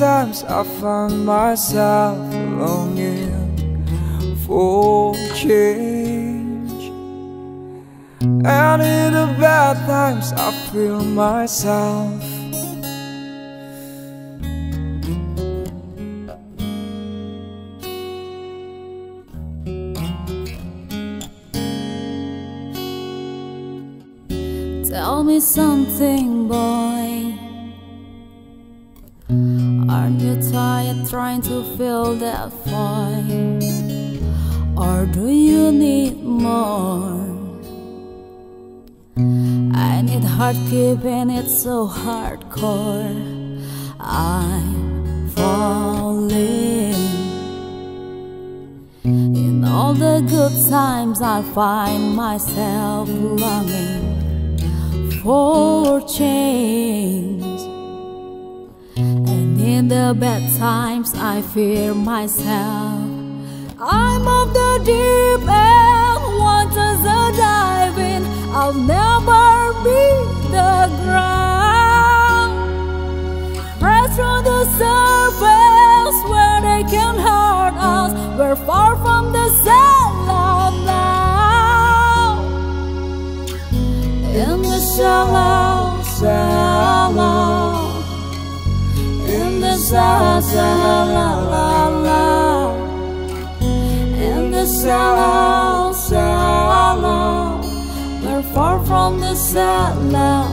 In all the good times, I find myself longing for change. And in the bad times, I feel myself. Tell me something, boy. Aren't you tired trying to fill that void? Or do you need more? I need heart keeping it so hardcore. I'm falling. In all the good times, I find myself longing for change. The bad times, I fear myself. I'm of the deep end, waters are diving. I'll never be the ground. Press through the surface where they can hurt us. We're far from the shallow now. In the shallow, shallow. In the shallow, shallow. We're far from the shallow.